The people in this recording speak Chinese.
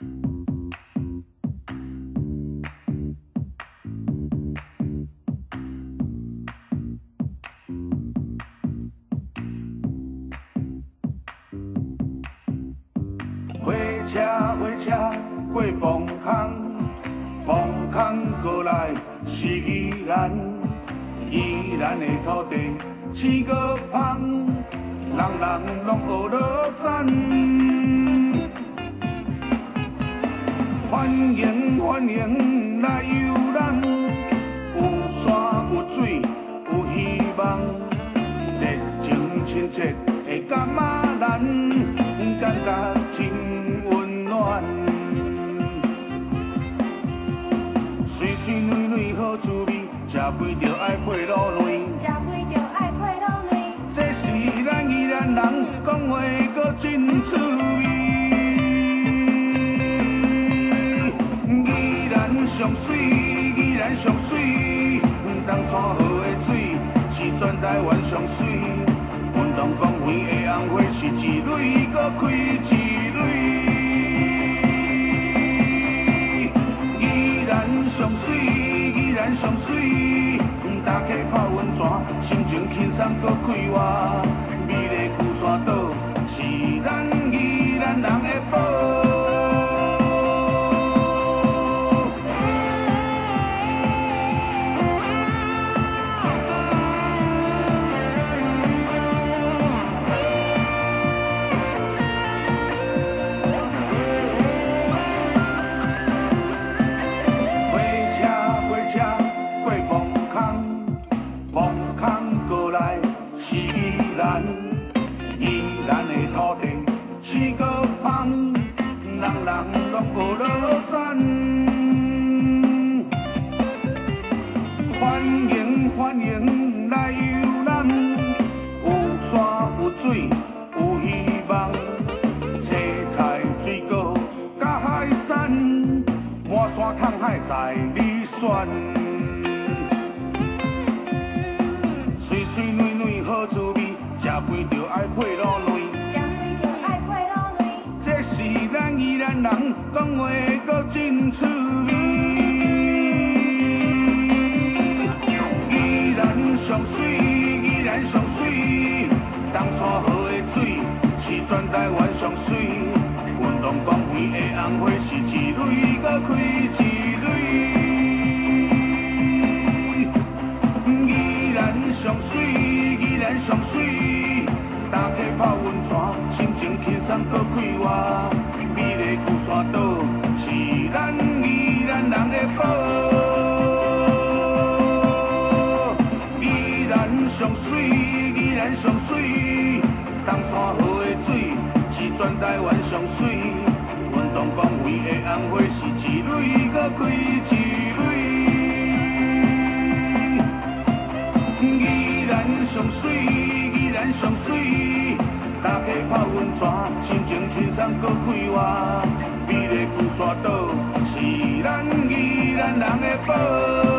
火车火车过磅空，磅空过来是宜兰，宜兰的土地青果香，人人拢学落赞。迎欢迎来游览，有山有水有希望，热情亲切的感马兰，感觉真温暖。水水软软好滋味，食肥就爱配卤蛋。食肥就爱配卤蛋，这是咱宜兰人讲话搁真趣味。水，依然上水，东山河的水是全台湾上水。运动公园的红花是一蕊搁开一蕊。依然上水，依然上水，打开泡温泉，心情轻松搁快活。美丽人人拢有落赞。欢迎欢迎来游览，有山有水有希望，青菜水果甲海产。满山看海在你选，水水咱宜兰人讲话搁真趣味。宜兰上水，宜兰上水，东山河的水是全台湾上水。运动公园的红花是一蕊搁开一蕊。宜兰上水，宜兰上水，打开泡温泉，心情轻松搁快活。上水，宜兰上水，东山河的水是全台湾上水。运动公园的红花是一蕊搁开一蕊。宜兰上水，宜兰上水，打开泡温泉，心情轻松搁快活。美丽旧山。岛是咱宜兰人的宝。